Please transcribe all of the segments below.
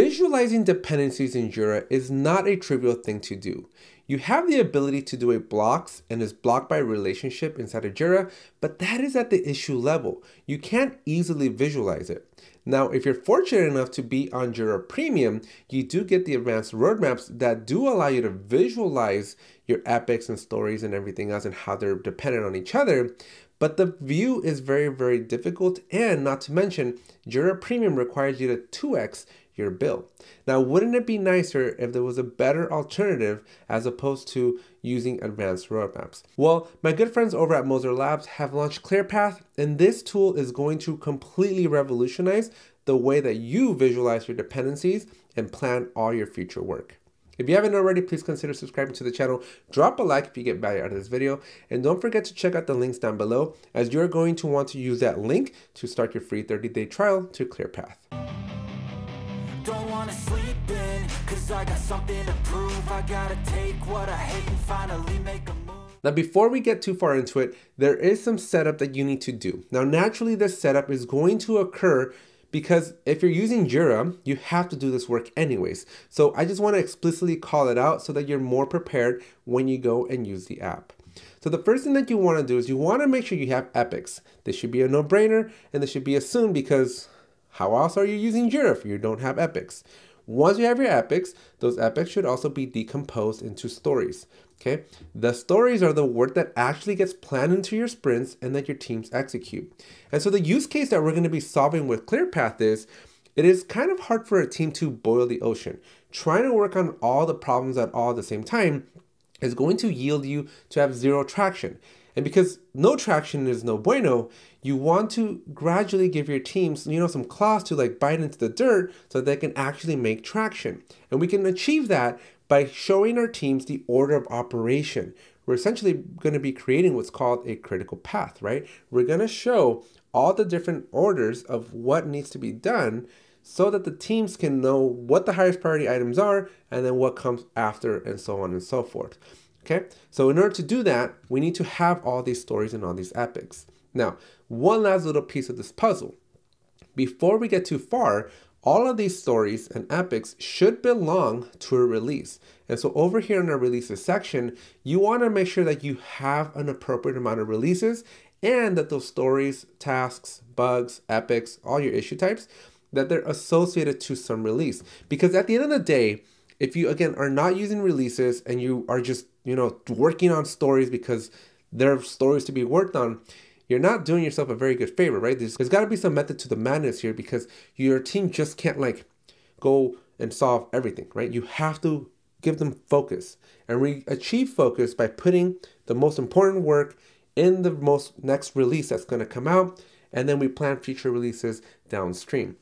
Visualizing dependencies in Jira is not a trivial thing to do. You have the ability to do a blocks and is blocked by relationship inside of Jira, but that is at the issue level. You can't easily visualize it. Now, if you're fortunate enough to be on Jira Premium, you do get the advanced roadmaps that do allow you to visualize your epics and stories and everything else and how they're dependent on each other. But the view is very, very difficult. And not to mention, Jira Premium requires you to 2x your bill. Now, wouldn't it be nicer if there was a better alternative as opposed to using advanced roadmaps? Well, my good friends over at Moser Labs have launched ClearPath, and this tool is going to completely revolutionize the way that you visualize your dependencies and plan all your future work. If you haven't already, please consider subscribing to the channel. Drop a like if you get value out of this video. And don't forget to check out the links down below as you're going to want to use that link to start your free 30-day trial to ClearPath. Don't wanna sleep in, cause I got something to prove. I gotta take what I hate and finally make a move. Now, before we get too far into it, there is some setup that you need to do. Now, naturally, this setup is going to occur because if you're using Jira, you have to do this work anyways. So I just want to explicitly call it out so that you're more prepared when you go and use the app. So the first thing that you want to do is you want to make sure you have epics. This should be a no-brainer and this should be assumed because how else are you using Jira if you don't have epics? Once you have your epics, those epics should also be decomposed into stories. Okay, the stories are the work that actually gets planned into your sprints and that your teams execute. And so the use case that we're going to be solving with ClearPath is it is kind of hard for a team to boil the ocean. Trying to work on all the problems at all at the same time is going to yield you to have zero traction. And because no traction is no bueno, you want to gradually give your teams, you know, some claws to like bite into the dirt so they can actually make traction. And we can achieve that by showing our teams the order of operation. We're essentially going to be creating what's called a critical path, right? We're going to show all the different orders of what needs to be done so that the teams can know what the highest priority items are and then what comes after and so on and so forth. Okay, so in order to do that, we need to have all these stories and all these epics. Now, one last little piece of this puzzle. Before we get too far, all of these stories and epics should belong to a release. And so over here in our releases section, you want to make sure that you have an appropriate amount of releases and that those stories, tasks, bugs, epics, all your issue types, that they're associated to some release. Because at the end of the day, if you again are not using releases and you are just, you know, working on stories because there are stories to be worked on, you're not doing yourself a very good favor, right? There's, there's got to be some method to the madness here because your team just can't like go and solve everything, right? You have to give them focus. And we achieve focus by putting the most important work in the most next release that's going to come out. And then we plan future releases downstream.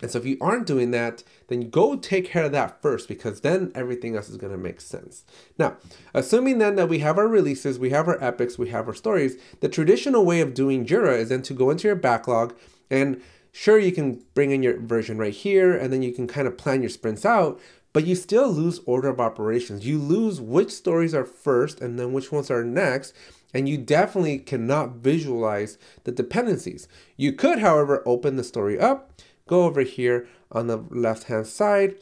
And so if you aren't doing that, then go take care of that first because then everything else is going to make sense. Now, assuming then that we have our releases, we have our epics, we have our stories, the traditional way of doing Jira is then to go into your backlog and sure you can bring in your version right here and then you can kind of plan your sprints out, but you still lose order of operations. You lose which stories are first and then which ones are next. And you definitely cannot visualize the dependencies. You could, however, open the story up go over here on the left hand side,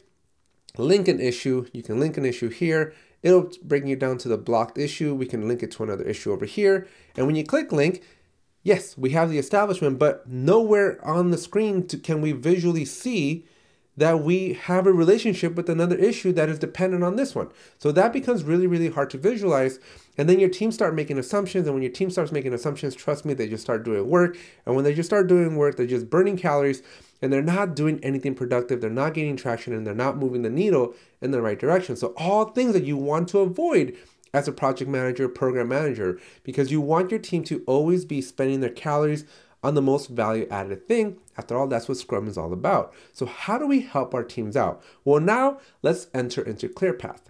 link an issue. You can link an issue here. It'll bring you down to the blocked issue. We can link it to another issue over here. And when you click link, yes, we have the establishment, but nowhere on the screen to, can we visually see that we have a relationship with another issue that is dependent on this one. So that becomes really, really hard to visualize. And then your team start making assumptions. And when your team starts making assumptions, trust me, they just start doing work. And when they just start doing work, they're just burning calories and they're not doing anything productive. They're not gaining traction and they're not moving the needle in the right direction. So all things that you want to avoid as a project manager, program manager, because you want your team to always be spending their calories on the most value added thing. After all, that's what Scrum is all about. So how do we help our teams out? Well, now let's enter into ClearPath.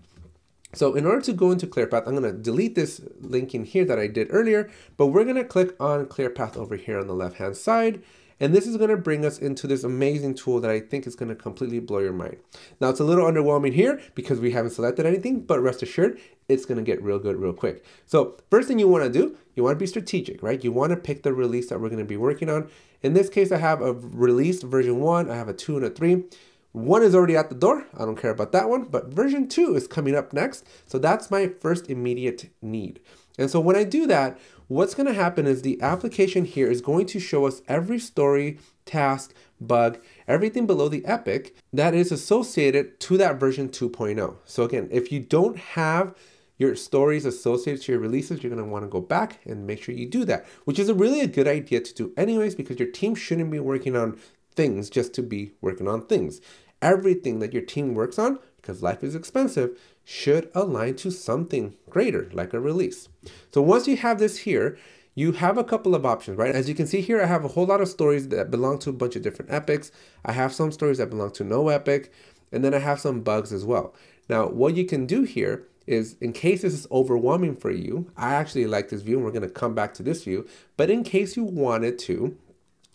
So in order to go into ClearPath, I'm going to delete this link in here that I did earlier, but we're going to click on ClearPath over here on the left-hand side. And this is going to bring us into this amazing tool that I think is going to completely blow your mind. Now it's a little underwhelming here because we haven't selected anything, but rest assured, it's going to get real good real quick. So first thing you want to do, you want to be strategic, right? You want to pick the release that we're going to be working on. In this case, I have a released version one, I have a two and a three. One is already at the door. I don't care about that one, but version two is coming up next. So that's my first immediate need. And so when I do that, what's going to happen is the application here is going to show us every story, task, bug, everything below the epic that is associated to that version 2.0. So again, if you don't have your stories associated to your releases, you're going to want to go back and make sure you do that, which is a really a good idea to do anyways because your team shouldn't be working on things just to be working on things. Everything that your team works on, because life is expensive, should align to something greater, like a release. So once you have this here, you have a couple of options, right? As you can see here, I have a whole lot of stories that belong to a bunch of different epics. I have some stories that belong to no epic, and then I have some bugs as well. Now, what you can do here is in case this is overwhelming for you, I actually like this view and we're going to come back to this view, but in case you wanted to,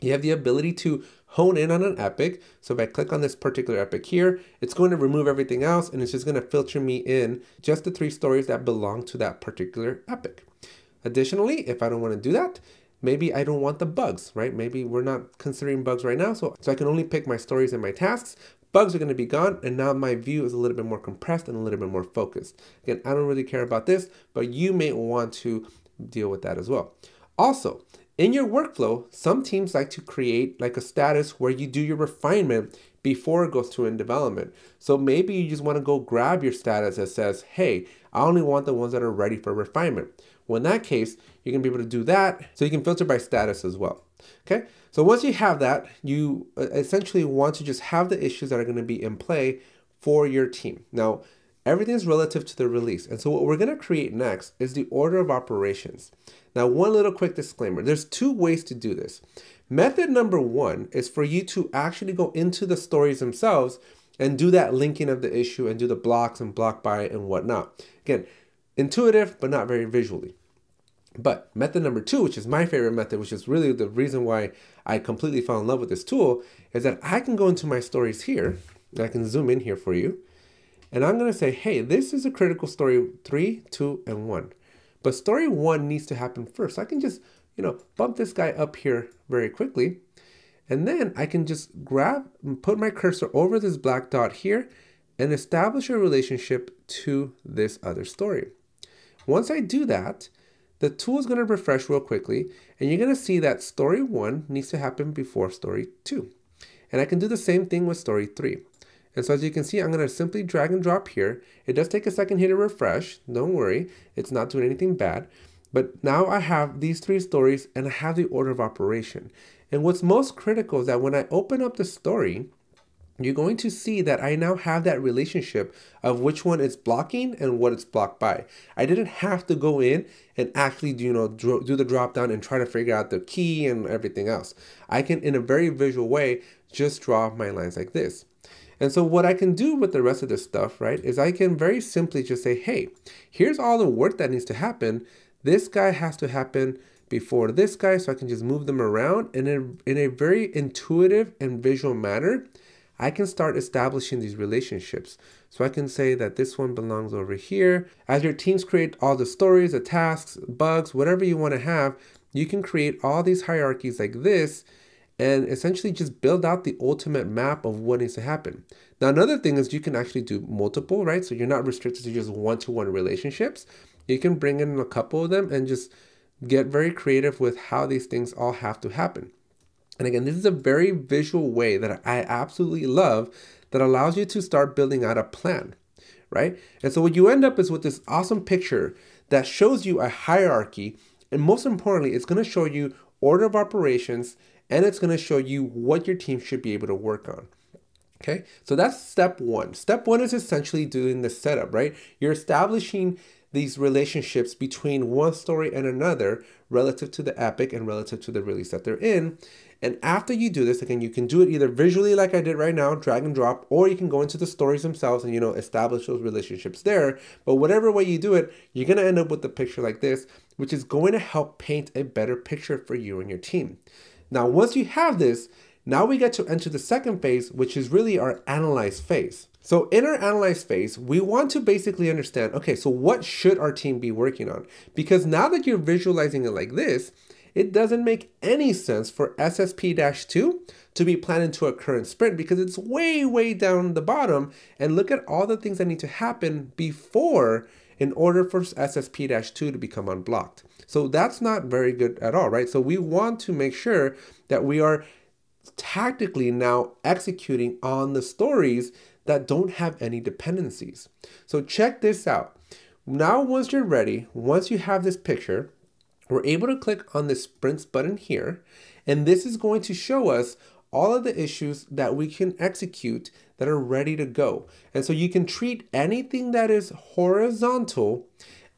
you have the ability to hone in on an epic. So if I click on this particular epic here, it's going to remove everything else and it's just going to filter me in just the three stories that belong to that particular epic. Additionally, if I don't want to do that, maybe I don't want the bugs, right? Maybe we're not considering bugs right now. So, so I can only pick my stories and my tasks. Bugs are going to be gone. And now my view is a little bit more compressed and a little bit more focused. Again, I don't really care about this, but you may want to deal with that as well. Also, in your workflow, some teams like to create like a status where you do your refinement before it goes to in development. So maybe you just want to go grab your status that says, hey, I only want the ones that are ready for refinement. Well, in that case, you're gonna be able to do that. So you can filter by status as well. Okay, so once you have that, you uh, essentially want to just have the issues that are gonna be in play for your team. Now, everything is relative to the release. And so what we're gonna create next is the order of operations. Now, one little quick disclaimer. There's two ways to do this. Method number one is for you to actually go into the stories themselves and do that linking of the issue and do the blocks and block by and whatnot. Again, intuitive, but not very visually. But method number two, which is my favorite method, which is really the reason why I completely fell in love with this tool, is that I can go into my stories here, and I can zoom in here for you, and I'm gonna say, hey, this is a critical story three, two, and one. But story one needs to happen first. So I can just, you know, bump this guy up here very quickly. And then I can just grab, and put my cursor over this black dot here and establish a relationship to this other story. Once I do that, the tool is going to refresh real quickly and you're going to see that story one needs to happen before story two. And I can do the same thing with story three. And so as you can see, I'm going to simply drag and drop here. It does take a second here to refresh. Don't worry, it's not doing anything bad. But now I have these three stories and I have the order of operation. And what's most critical is that when I open up the story, you're going to see that I now have that relationship of which one is blocking and what it's blocked by. I didn't have to go in and actually do, you know, do the drop down and try to figure out the key and everything else. I can, in a very visual way, just draw my lines like this. And so what I can do with the rest of this stuff, right, is I can very simply just say, hey, here's all the work that needs to happen. This guy has to happen before this guy, so I can just move them around. And in, in a very intuitive and visual manner, I can start establishing these relationships. So I can say that this one belongs over here. As your teams create all the stories, the tasks, bugs, whatever you want to have, you can create all these hierarchies like this and essentially just build out the ultimate map of what needs to happen. Now, another thing is you can actually do multiple, right? So you're not restricted to just one to one relationships. You can bring in a couple of them and just get very creative with how these things all have to happen. And again, this is a very visual way that I absolutely love that allows you to start building out a plan, right? And so what you end up is with this awesome picture that shows you a hierarchy. And most importantly, it's going to show you order of operations and it's going to show you what your team should be able to work on. Okay, so that's step one. Step one is essentially doing the setup, right? You're establishing these relationships between one story and another relative to the epic and relative to the release that they're in. And after you do this, again, you can do it either visually like I did right now, drag and drop, or you can go into the stories themselves and, you know, establish those relationships there. But whatever way you do it, you're going to end up with a picture like this, which is going to help paint a better picture for you and your team. Now, once you have this, now we get to enter the second phase, which is really our analyze phase. So in our analyze phase, we want to basically understand, okay, so what should our team be working on? Because now that you're visualizing it like this, it doesn't make any sense for SSP-2 to be planned into a current sprint because it's way, way down the bottom. And look at all the things that need to happen before in order for SSP-2 to become unblocked. So that's not very good at all, right? So we want to make sure that we are tactically now executing on the stories that don't have any dependencies. So check this out. Now, once you're ready, once you have this picture, we're able to click on the sprints button here, and this is going to show us all of the issues that we can execute that are ready to go. And so you can treat anything that is horizontal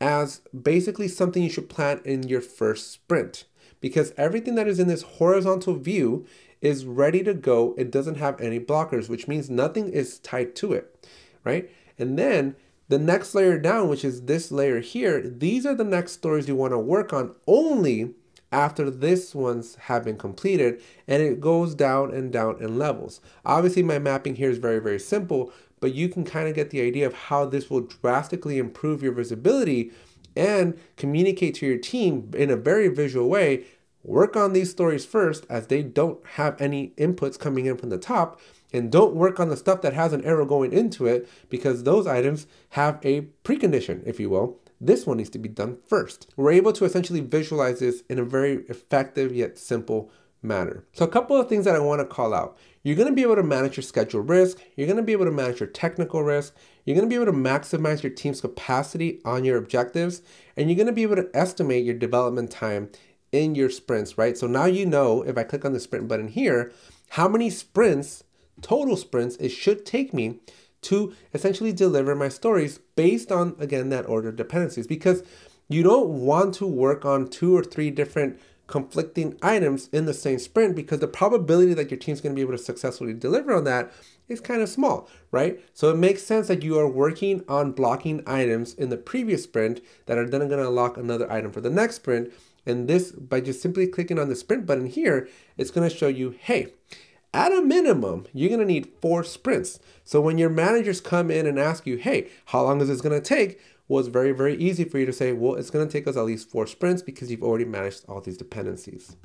as basically something you should plant in your first sprint because everything that is in this horizontal view is ready to go. It doesn't have any blockers, which means nothing is tied to it, right? And then the next layer down, which is this layer here, these are the next stories you want to work on only after this ones have been completed and it goes down and down in levels. Obviously my mapping here is very, very simple, but you can kind of get the idea of how this will drastically improve your visibility and communicate to your team in a very visual way Work on these stories first as they don't have any inputs coming in from the top and don't work on the stuff that has an arrow going into it because those items have a precondition, if you will. This one needs to be done first. We're able to essentially visualize this in a very effective yet simple manner. So a couple of things that I want to call out. You're going to be able to manage your schedule risk. You're going to be able to manage your technical risk. You're going to be able to maximize your team's capacity on your objectives. And you're going to be able to estimate your development time in your sprints, right? So now you know if I click on the sprint button here, how many sprints, total sprints, it should take me to essentially deliver my stories based on, again, that order of dependencies. Because you don't want to work on two or three different conflicting items in the same sprint because the probability that your team's going to be able to successfully deliver on that is kind of small, right? So it makes sense that you are working on blocking items in the previous sprint that are then going to unlock another item for the next sprint and this, by just simply clicking on the sprint button here, it's gonna show you, hey, at a minimum, you're gonna need four sprints. So when your managers come in and ask you, hey, how long is this gonna take? Well, it's very, very easy for you to say, well, it's gonna take us at least four sprints because you've already managed all these dependencies.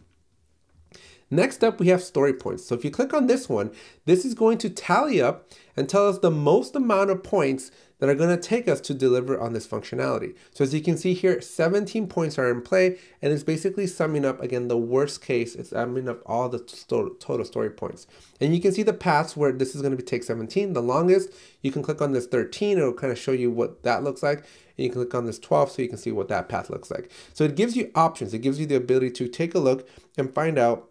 Next up, we have story points. So if you click on this one, this is going to tally up and tell us the most amount of points that are going to take us to deliver on this functionality. So as you can see here, 17 points are in play, and it's basically summing up, again, the worst case, it's summing up all the total story points. And you can see the paths where this is going to be take 17, the longest. You can click on this 13, it'll kind of show you what that looks like. And you can click on this 12 so you can see what that path looks like. So it gives you options. It gives you the ability to take a look and find out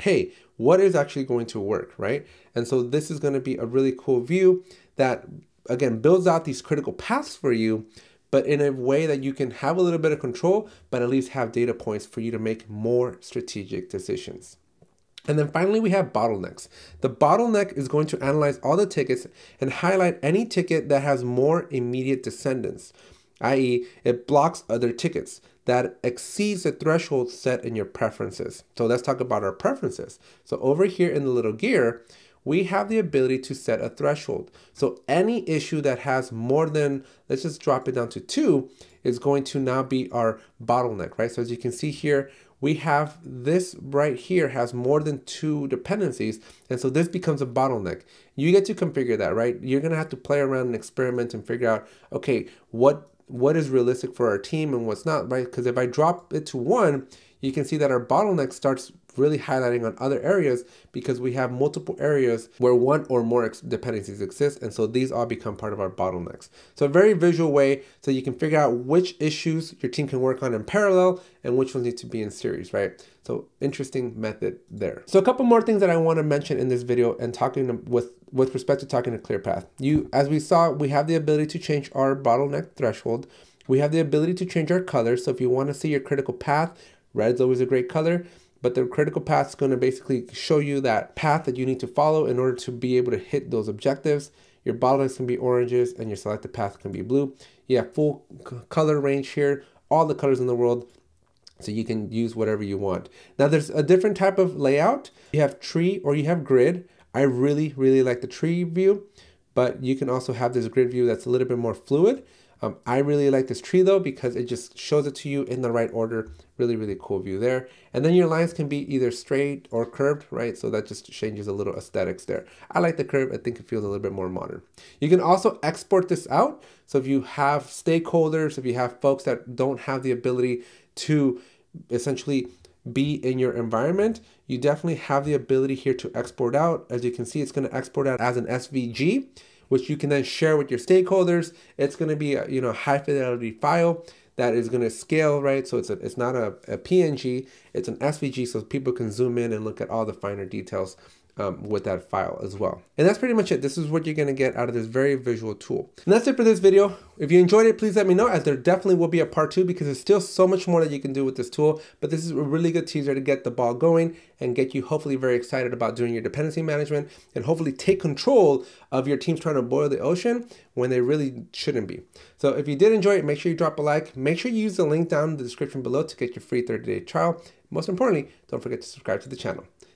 hey, what is actually going to work, right? And so this is going to be a really cool view that, again, builds out these critical paths for you, but in a way that you can have a little bit of control, but at least have data points for you to make more strategic decisions. And then finally, we have bottlenecks. The bottleneck is going to analyze all the tickets and highlight any ticket that has more immediate descendants, i.e., it blocks other tickets that exceeds the threshold set in your preferences. So let's talk about our preferences. So over here in the little gear, we have the ability to set a threshold. So any issue that has more than, let's just drop it down to two, is going to now be our bottleneck, right? So as you can see here, we have this right here has more than two dependencies. And so this becomes a bottleneck. You get to configure that, right? You're gonna have to play around and experiment and figure out, okay, what what is realistic for our team and what's not, right? Because if I drop it to one, you can see that our bottleneck starts really highlighting on other areas because we have multiple areas where one or more dependencies exist. And so these all become part of our bottlenecks. So a very visual way so you can figure out which issues your team can work on in parallel and which ones need to be in series, right? So interesting method there. So a couple more things that I want to mention in this video and talking with with respect to talking to ClearPath. You, as we saw, we have the ability to change our bottleneck threshold. We have the ability to change our color. So if you want to see your critical path, red is always a great color but the critical path is going to basically show you that path that you need to follow in order to be able to hit those objectives. Your bottlenecks can be oranges and your selected path can be blue. You have full color range here, all the colors in the world, so you can use whatever you want. Now there's a different type of layout. You have tree or you have grid. I really, really like the tree view, but you can also have this grid view that's a little bit more fluid. Um, I really like this tree though because it just shows it to you in the right order. Really, really cool view there. And then your lines can be either straight or curved, right? So that just changes a little aesthetics there. I like the curve. I think it feels a little bit more modern. You can also export this out. So if you have stakeholders, if you have folks that don't have the ability to essentially be in your environment, you definitely have the ability here to export out. As you can see, it's going to export out as an SVG which you can then share with your stakeholders. It's going to be a you know high fidelity file that is going to scale, right? So it's a, it's not a, a PNG, it's an SVG, so people can zoom in and look at all the finer details um, with that file as well. And that's pretty much it. This is what you're gonna get out of this very visual tool. And that's it for this video. If you enjoyed it, please let me know as there definitely will be a part two because there's still so much more that you can do with this tool. But this is a really good teaser to get the ball going and get you hopefully very excited about doing your dependency management and hopefully take control of your teams trying to boil the ocean when they really shouldn't be. So if you did enjoy it, make sure you drop a like. Make sure you use the link down in the description below to get your free 30 day trial. Most importantly, don't forget to subscribe to the channel.